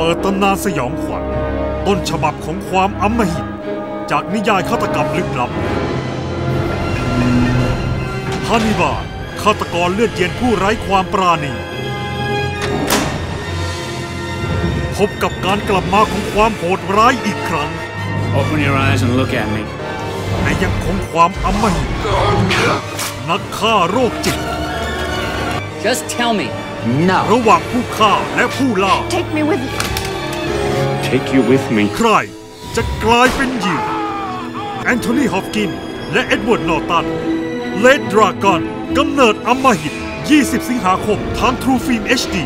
เปิดตำนานสยองขวัญต้นฉบับของความอำมหิต จากนิยายฆาตกรรมลึกลับฮานิบาลฆาตกรเลือดเย็นผู้ไร้ความปราณี พบกับการกลับมาของความโหดร้ายอีกครั้ง Open your eyes and look at me. แต่ยังคงความอำมหิตนักฆ่าโรคจิต Just tell me. No. ระหว่างผู้ฆ่าและผู้ล่า Take me with you. Take you with me. ใครจะกลายเป็นเหยื่อแอนโทนีฮอปกิน และเอ็ดเวิร์ดนอร์ตัน Red Dragon กำเนิดอำมหิต 20 สิงหาคมทาง True Film HD